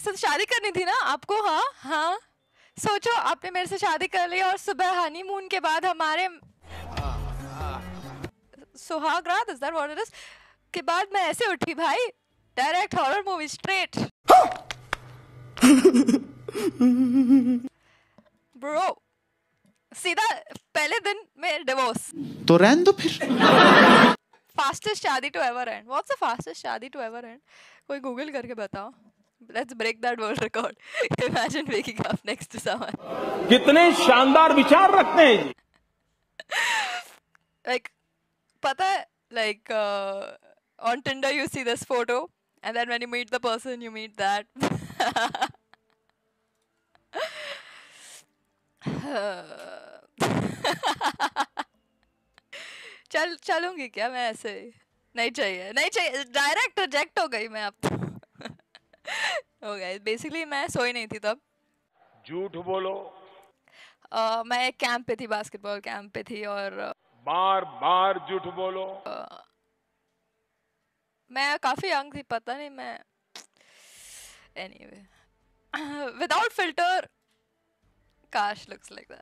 से शादी करनी थी ना आपको हाँ? हाँ? सोचो, आपने मेरे से शादी कर ली और सुबह हनीमून के बाद हमारे सुहाग रात के बाद मैं ऐसे उठी भाई direct horror movie straight bro सीधा पहले दिन में डिवोर्स तो रहन दो फिर। फास्टेस्ट शादी to ever end what's the fastest शादी टू एवर एंड कोई गूगल करके बताओ. Let's break that world record imagine waking up next to someone कितने शानदार विचार रखते हैं जी। Like pata hai, like uh, on tinder you see this photo and then when you meet the person you meet that. चल चलूँगी क्या मैं ऐसे? नहीं चाहिए नहीं चाहिए डायरेक्ट रिजेक्ट हो गई मैं अब तो। हो गया बेसिकली मैं सोई नहीं थी तब। झूठ बोलो। uh, मैं एक कैंप पे थी बास्केटबॉल कैंप पे थी और बार बार झूठ बोलो। uh, मैं काफ़ी यंग थी पता नहीं मैं एनीवे विदाउट फ़िल्टर काश लुक्स लाइक दैट